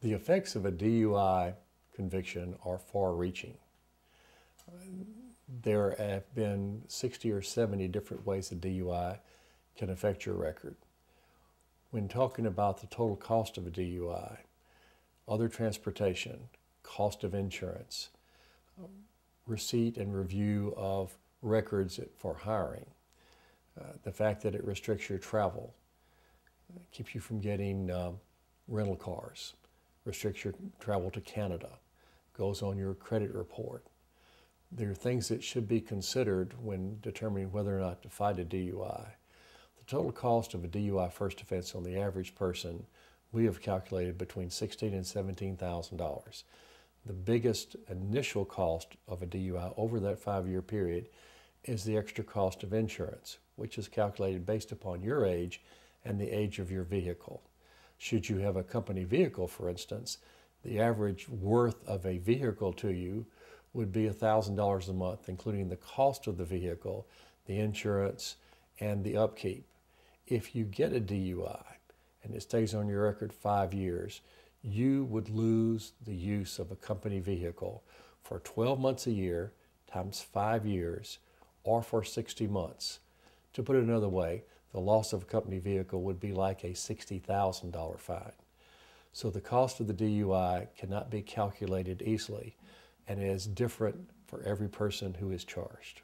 The effects of a DUI conviction are far reaching. There have been 60 or 70 different ways a DUI can affect your record. When talking about the total cost of a DUI, other transportation, cost of insurance, receipt and review of records for hiring, uh, the fact that it restricts your travel, keeps you from getting um, rental cars, restricts your travel to Canada, goes on your credit report. There are things that should be considered when determining whether or not to fight a DUI. The total cost of a DUI first offense on the average person, we have calculated between sixteen and seventeen thousand dollars. The biggest initial cost of a DUI over that five-year period is the extra cost of insurance, which is calculated based upon your age and the age of your vehicle. Should you have a company vehicle, for instance, the average worth of a vehicle to you would be $1,000 a month, including the cost of the vehicle, the insurance, and the upkeep. If you get a DUI and it stays on your record five years, you would lose the use of a company vehicle for 12 months a year times five years or for 60 months. To put it another way, the loss of a company vehicle would be like a $60,000 fine. So the cost of the DUI cannot be calculated easily and is different for every person who is charged.